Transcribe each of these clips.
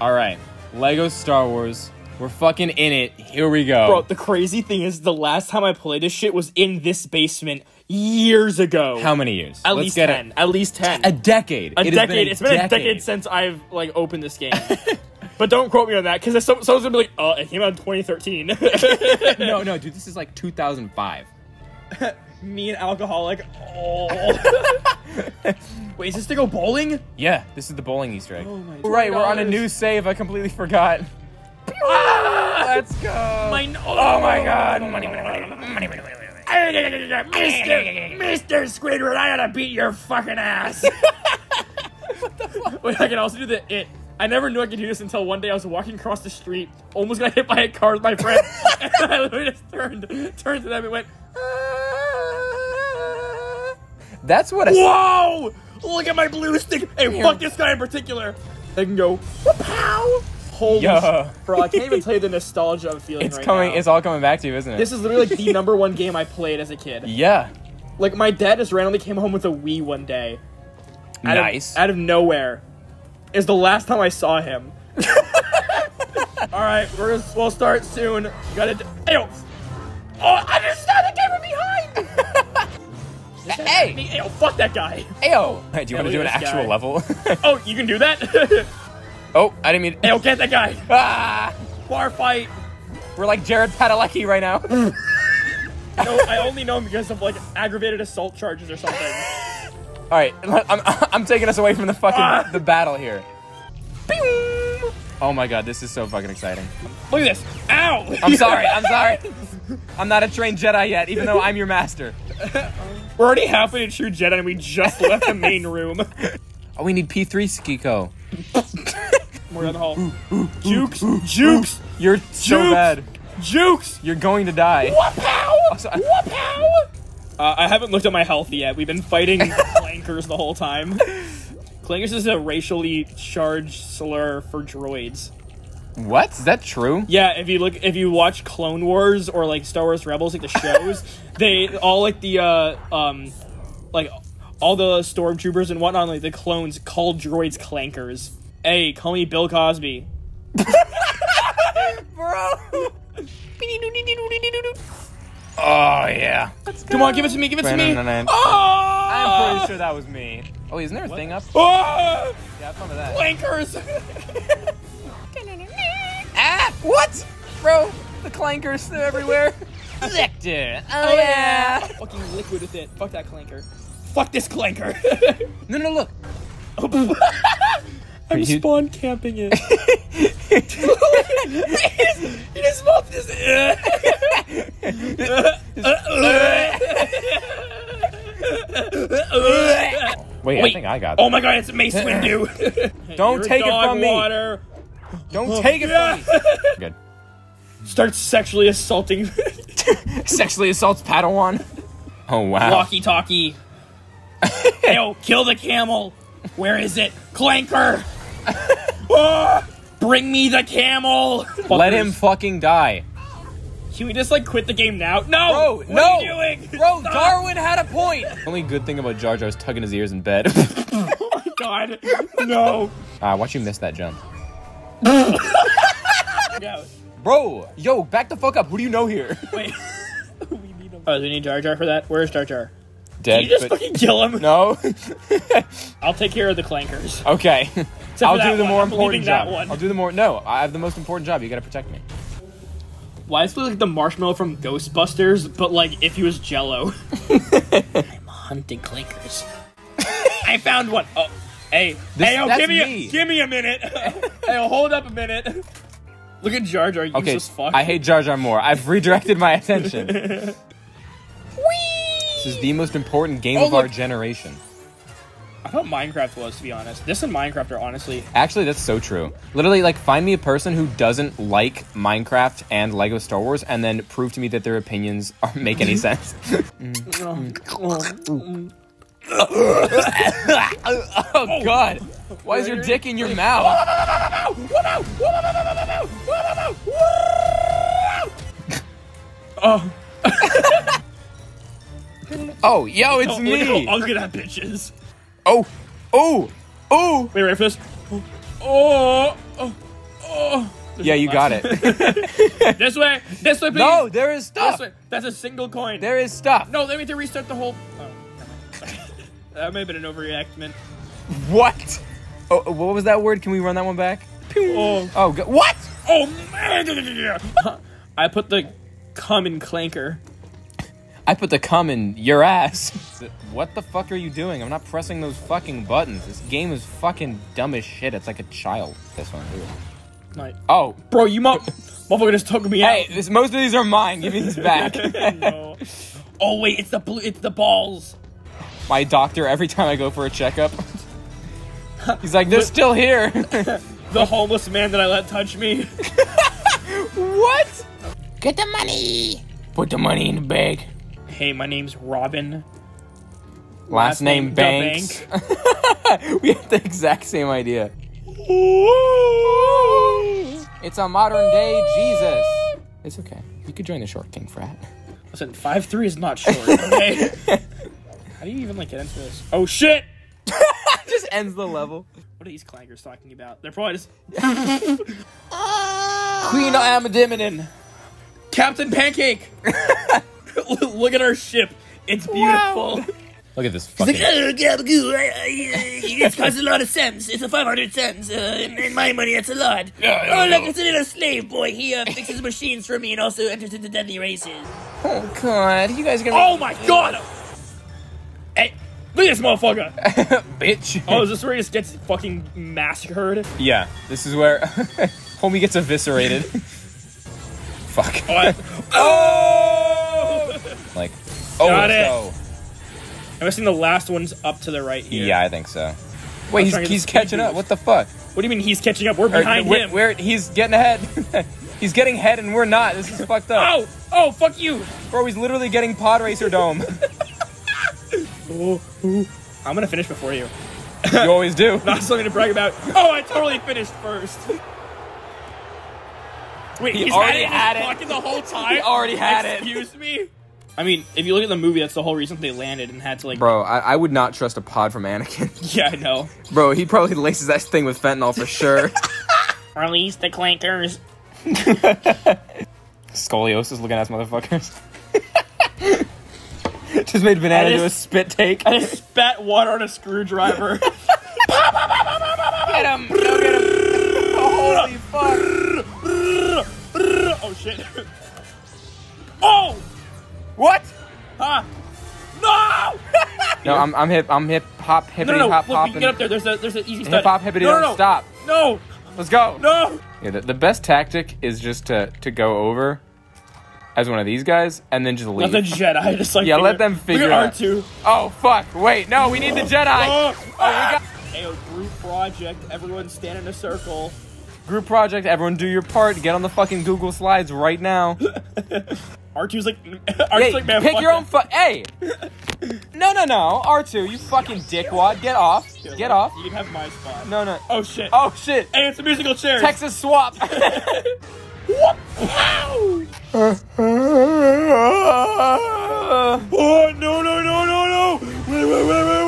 All right, Lego Star Wars. We're fucking in it. Here we go. Bro, the crazy thing is, the last time I played this shit was in this basement years ago. How many years? At Let's least get ten. At least ten. A, a decade. A It decade. It's been a decade since I've like opened this game. but don't quote me on that because someone's gonna be like, "Oh, it came out in 2013." no, no, dude. This is like 2005. me and alcoholic. Oh. Wait, is this to go bowling? Yeah, this is the bowling Easter egg. Oh my right, we're on a new save. I completely forgot. Ah! Let's go. Oh my oh my god. Money, money. Mr. Mr. Squidward, I gotta beat your fucking ass. Wait, I can also do the it. I never knew I could do this until one day I was walking across the street, almost got hit by a car with my friend, and I literally just turned, turned to them and went, That's what a Whoa! Look at my blue stick. Hey, fuck this guy in particular. They can go, pow! Holy Yeah. Bro, I can't even tell you the nostalgia I'm feeling It's right coming. now. It's all coming back to you, isn't it? This is literally like the number one game I played as a kid. yeah. Like my dad just randomly came home with a Wii one day. Out of- Nice. out of nowhere. Is the last time I saw him. All right, we're gonna, we'll start soon. You gotta. Ayo! Oh, I just started the game from behind. hey, Me- Ayo, fuck that guy. ayo. Hey, do you want to do an actual guy. level? Oh, you can do that. oh, I didn't mean. Ayo, get that guy. Ah, Bar fight. we're like Jared Padalecki right now. No, I only know him because of like aggravated assault charges or something. All right, I'm, I'm taking us away from the fucking Ah. the battle here. Oh my god, this is so fucking exciting. Look at this. Ow! I'm sorry. I'm sorry. I'm not a trained Jedi yet, even though I'm your master. We're already halfway to True Jedi and we just left the main room. Oh, we need P3 Skiko. We're down the hall. Jukes! Jukes! You're so Jukes! bad. Jukes! You're going to die. Whoop-pow! sorry. Whoop-pow! Uh, I haven't looked at my health yet. We've been fighting clankers the whole time. Clankers is a racially charged slur for droids. What? Is that true? Yeah, if you look, if you watch Clone Wars or like Star Wars Rebels, like the shows, they all like the uh, um, like all the stormtroopers and whatnot, like the clones, call droids clankers. Hey, call me Bill Cosby. Bro. Oh, yeah. Come on, give it to me, give it to me. I'm Oh! pretty sure that was me. Oh, isn't there a thing up? Oh! Yeah, have fun with that. Clankers! Ah! What? Bro, the clankers are everywhere. Lecter. Oh, yeah. Fucking liquid with it. Fuck that clanker. Fuck this clanker. No, no, look. I'm You- spawn camping it. he just smoked this. Wait, I Wait. think I got Oh my god, it's Mace Windu. Don't Your take it from me. Water. Don't take it from me. Good. Starts sexually assaulting Sexually assaults Padawan. Oh, wow. walkie talkie. Yo, kill the camel. Where is it? Clanker. Ah, bring me the camel. Let him fucking die. Can we just like quit the game now? No. Bro, what no. are you doing? Bro, Stop. Darwin had a point. Only good thing about Jar Jar is tugging his ears in bed. Oh my god. No. Ah, watch you miss that jump. Bro, yo, back the fuck up. Who do you know here? Wait. we need him. Oh, do we need Jar Jar for that? Where's Jar Jar? Dead. Can you just but- fucking kill him? No. I'll take care of the clankers. okay. I'll do the one. more I'm important leaving that job. one. I'll do the more. No, I have the most important job. You gotta protect me. Why is it like the marshmallow from Ghostbusters, but like if he was Jello? I'm hunting clinkers. I found one. Oh, hey, This- hey, oh, that's give me, me. A, give me a minute. hey, oh, hold up a minute. Look at Jar Jar, Okay. useless fuck. I hate Jar Jar more. I've redirected my attention. This is the most important game Oh, of our look. generation. Thought Minecraft was, to be honest. This and Minecraft are honestly. Actually, that's so true. Literally, like, find me a person who doesn't like Minecraft and Lego Star Wars, and then prove to me that their opinions are, make any sense. oh God! Why is your dick in your mouth? Oh, Oh, yo, it's oh, look me! how ugly that bitch is. Oh, oh, oh! Wait, ready for this? Oh, oh, Oh, there's Yeah, you got it. this way, this way, please. no, there is this stuff. way. That's a single coin. There is stuff. No, let me to restart the whole. Oh, that may have been an overreaction. What? Oh, what was that word? Can we run that one back? Oh, Oh, what? oh man! I put the cum in clanker. I put the cum in your ass. What the fuck are you doing? I'm not pressing those fucking buttons. This game is fucking dumb as shit. It's like a child. This one. Ooh. Like, Oh, bro, you mo- motherfucker just took me hey, this most of these are mine. Give me these back. no. Oh wait, it's the blue. It's the balls. My doctor every time I go for a checkup. He's like, they're still here. The homeless man that I let touch me. what? Get the money. Put the money in the bag. Hey, my name's Robin. Last, name, name, Banks. we have the exact same idea. It's a modern day Jesus. It's okay. You could join the Short King frat. Listen, five three is not short. Okay. How do you even like get into this? Oh shit! Just ends the level. What are these clangers talking about? They're probably just Queen Amadiminin. Captain Pancake. Look at our ship. It's beautiful. Look at this fucking. Gabagoo, I, I, it costs a lot of cents. It's a 500 cents. Uh, in, in my money, it's a lot. oh, look, it's a little slave boy. He uh, fixes machines for me and also enters into deadly races. Oh god, you guys are gonna. Oh my god! Hey, look at this motherfucker! bitch. Oh, is this where he just gets fucking massacred? Yeah, this is where homie gets eviscerated. Fuck. Oh, I- oh! Oh, Got it. go. I'm guessing the last one's up to the right here. Yeah, I think so. Wait, he's, trying to get he's catching up. What the fuck? What do you mean he's catching up? We're Or, behind we're, him. we're- he's getting ahead. he's getting ahead and we're not. This is fucked up. Oh! Oh, fuck you! Bro, he's literally getting Pod Racer Dome. Ooh. I'm gonna finish before you. you always do. Not something to brag about. Oh, I totally finished first. Wait, He he's already had had it, fucking the whole time. He already had it. Excuse me. I mean, if you look at the movie, that's the whole reason they landed and had to like. Bro, I, I would not trust a pod from Anakin. Yeah, I know. Bro, he probably laces that thing with fentanyl for sure. Release the clankers. Scoliosis looking ass motherfuckers. Just made banana I do a spit take. I just spat water on a screwdriver. I'm I'm hip I'm hip hop hippity no, no. hop we get up there. There's a there's an easy. Hip hop hippity no, no, no. stop. No! Let's go. No! Yeah, the, the best tactic is just to to go over as one of these guys and then just leave. Let the Jedi just like Yeah, let them figure out. R2. Oh fuck! Wait, no, we need the Jedi. Oh, Oh, we got Hey, group project. Everyone stand in a circle. group project. Everyone, do your part. Get on the fucking Google Slides right now. R2's like, R2's Hey, like, man, pick your own. Fu- hey, no, no, no. R two, you fucking dickwad. Get off. Get off. You can have my spot. No, no. Oh shit. Oh shit. Hey, it's a musical chair. Texas swap. Whoop, pow! Oh no no no no no! Wait wait wait wait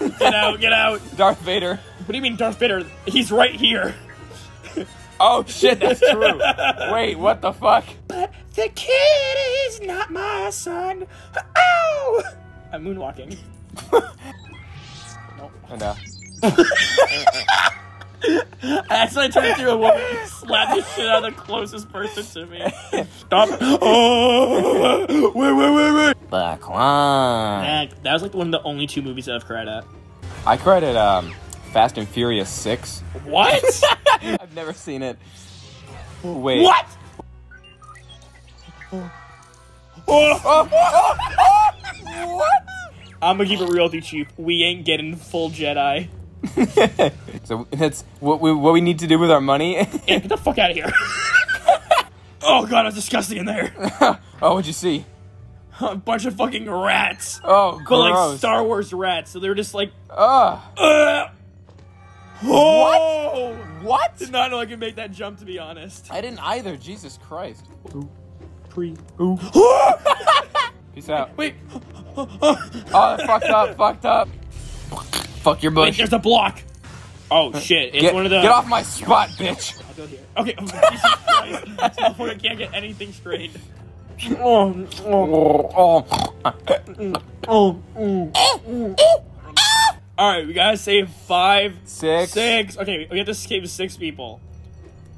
wait! Get out get out! Darth Vader. What do you mean Darth Vader? He's right here. Oh shit, that's true. Wait, what the fuck? The kid is not my son. Ow! I'm moonwalking. nope. Oh, no. I accidentally turned into a woman and slapped the shit out of the closest person to me. Stop. Oh! Wait, wait, wait, wait. Bakwan. That, that was like one of the only two movies that I've cried at. I cried at um, Fast and Furious Six. What? I've never seen it. Wait. what? Oh, oh, oh, oh, what? I'm gonna keep it real with you, Chief. We ain't getting full Jedi. so that's what we what we need to do with our money. Yeah, get the fuck out of here. oh god, it's disgusting in there. oh, what'd you see? A bunch of fucking rats. Oh, But like. Star Wars rats, so they're just like, Ugh. uh, oh! What? Did not know I could make that jump, to be honest. I didn't either. Jesus Christ. Pre. Peace out. Wait, Oh, fucked up. Fucked up. Fuck your wait, bush. there's a block. Oh shit! It's Get, one of the. get off my spot, bitch. I'll go here. Okay. Oh, Jesus Christ. Can't get anything straight. Oh, oh, Oh, oh. All right, we gotta save five, six. six. Okay, we have to save six people.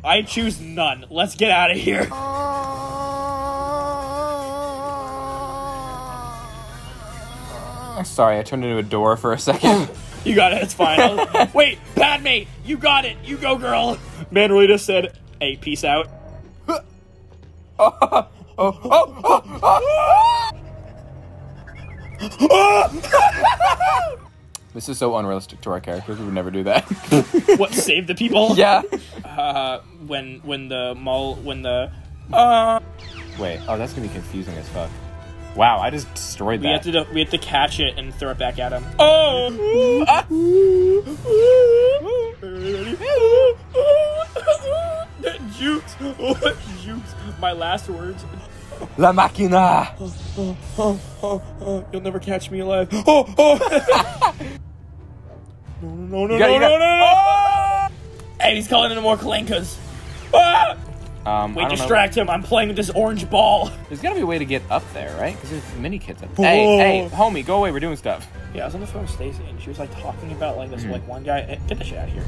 I choose none. Let's get out of here. Oh. Sorry, I turned into a door for a second. You got it. It's fine. I'll- Wait, Padme, you got it. You go, girl. Manolita said, "Hey, peace out." oh, oh, oh, oh. this is so unrealistic to our characters. We would never do that. What? Save the people? yeah. Uh, when when the mall when the uh Wait. Oh, that's gonna be confusing as fuck. Wow, I just destroyed we have that. to we have to catch it and throw it back at him. Oh. Jukes. Jukes. Oh, My last words. La máquina. Oh, oh, oh, oh, you'll never catch me alive. Oh, oh. no, no, no, You no, got- you no, no, no. Oh! Hey, he's calling in more clankas. Um, Wait, I don't know. distract him. I'm playing with this orange ball. There's gotta be a way to get up there, right? Because there's mini kids up Oh. Hey, hey, homie, go away. We're doing stuff. Yeah, I was on the phone with Stacy, and she was like talking about like this like one guy. eh, Get the shit out of here.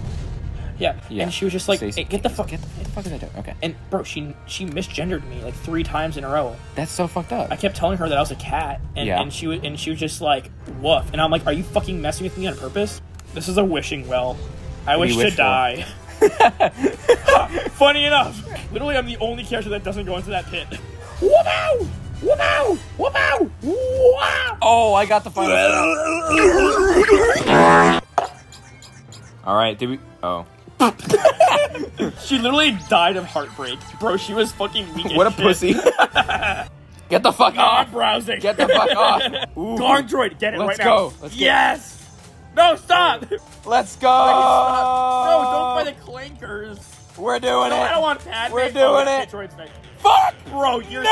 Yeah. Yeah. and she was just like, Stacey, "Hey, "Get the fuck." Get the, what the fuck is I doing? Okay. And bro, she she misgendered me like three times in a row. That's so fucked up. I kept telling her that I was a cat, and, Yeah. and she was and she was just like, "Woof!" And I'm like, "Are you fucking messing with me on purpose?" This is a wishing well. I do wish to wish for? die. Funny enough, literally, I'm the only character that doesn't go into that pit. Wow! Wow! Wow! Wow! Oh, I got the final. All right, did we? Oh, She literally died of heartbreak, bro. She was fucking weak. what a shit. pussy! get the fuck I'm off! browsing. Get the fuck off! Ooh. Droid, get it Let's right go. now. Let's get- yes. No, stop. Let's go! No, don't buy the clankers. We're doing No, I don't it. want Padme. We're Oh, doing the it. Fuck! Bro, you're No!